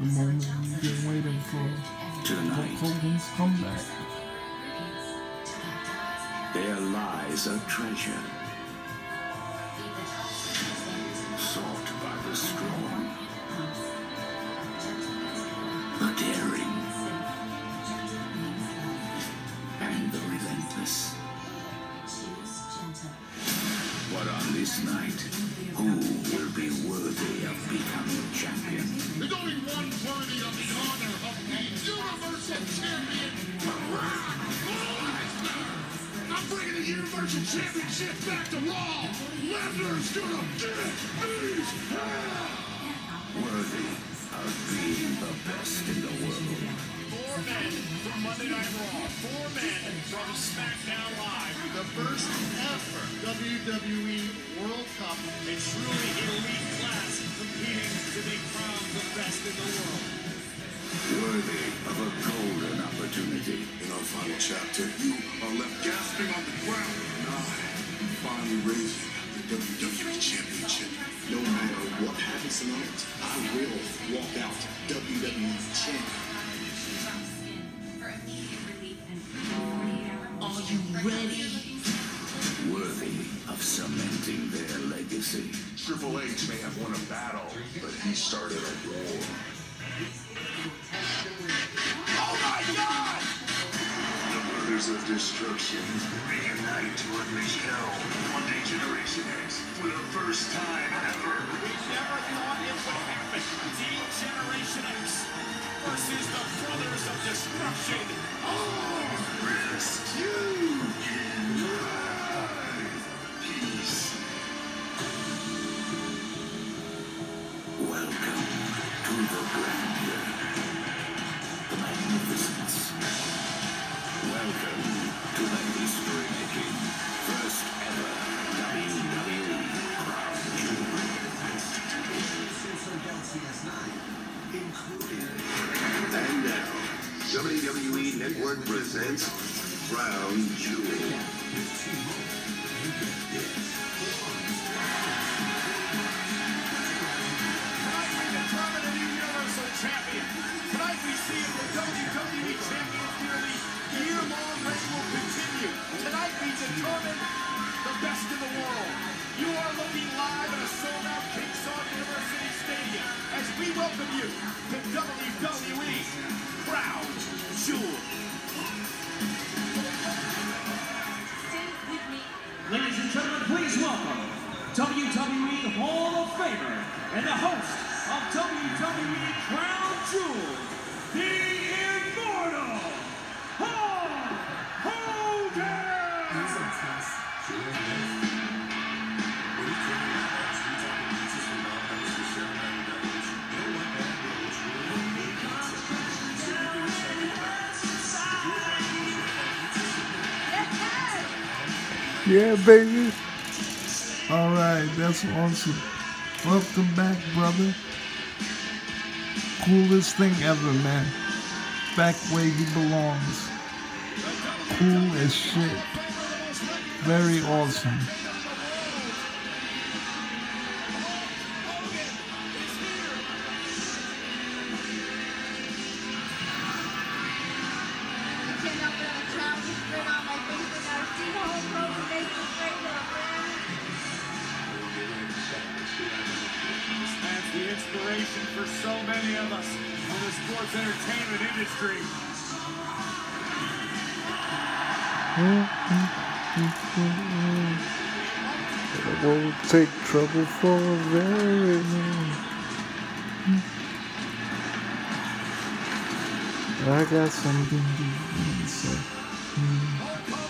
The moment we've been waiting for. Tonight, Hogan's comeback. there lies a treasure. Universal Champion, Brock Lesnar. I'm bringing the Universal Championship back to Raw. Lesnar's gonna get hands. Worthy of being the best in the world. Four men from Monday Night Raw. Four men from SmackDown Live. The first ever WWE World Cup. A truly elite class competing to be crowned the best in the world. Worthy of a golden opportunity. In our final chapter, you are left gasping on the ground. And I finally raising the WWE Championship. No matter what happens tonight, I will walk out WWE Champion. Are you ready? Worthy of cementing their legacy. Triple H may have won a battle, but he started a war. Of Destruction reunite to unleash hell on the Generation X for the first time ever. We never thought it would happen. Team Generation X versus the Brothers of Destruction. Rescue in. Peace. Welcome to the grandeur, And now, WWE Network presents Crown Jewel. Tonight we see if the WWE Champions year-long reign will continue. Tonight we determine we welcome you to WWE Crown Jewel. Ladies and gentlemen, please welcome WWE Hall of Famer and the host of WWE Crown Jewel, Yeah, baby. All right, that's awesome. Welcome back, brother. Coolest thing ever, man. Back where he belongs. Cool as shit. Very awesome. The inspiration for so many of us in the sports entertainment industry. I won't take trouble for very long. I got something to say. Hmm.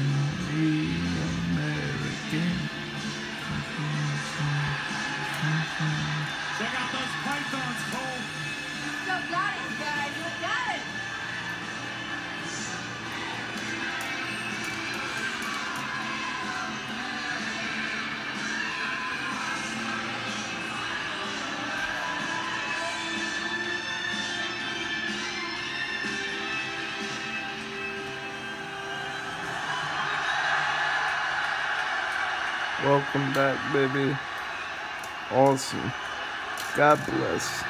Welcome back, baby. Awesome. God bless.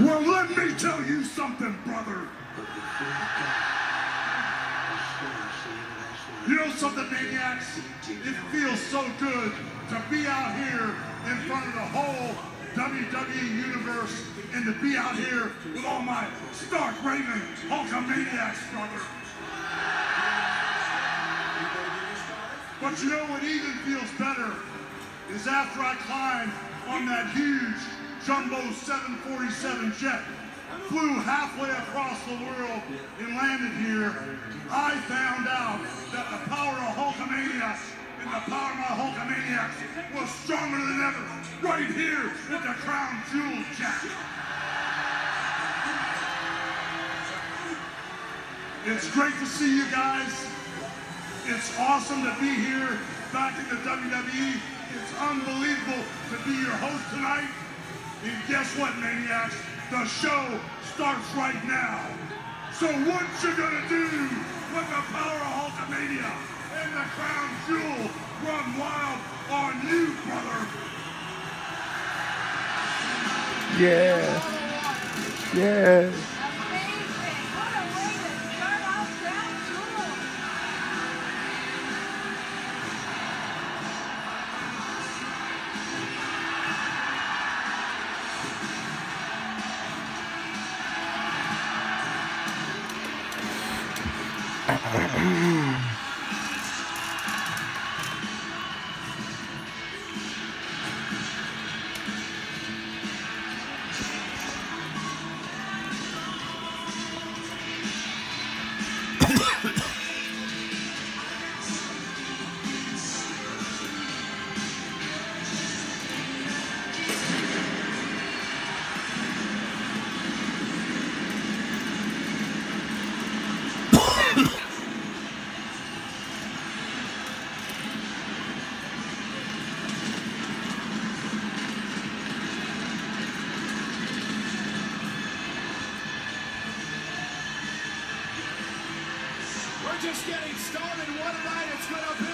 Well, let me tell you something, brother. You know something, maniacs? It feels so good to be out here in front of the WWE universe and to be out here with all my Stark Raven Hulkamaniacs, brother. But you know what even feels better is after I climbed on that huge jumbo 747 jet, flew halfway across the world and landed here, I found out that the power of Hulkamania and the power of my Hulkamaniacs was stronger than ever right here at the Crown Jewel Jack. It's great to see you guys. It's awesome to be here back in the WWE. It's unbelievable to be your host tonight. And guess what, maniacs? The show starts right now. So what you gonna do with the power of Hulkamania the crown jewel run wild on you, brother? Yeah. Yeah. Amazing. just getting started. What a night it's going to be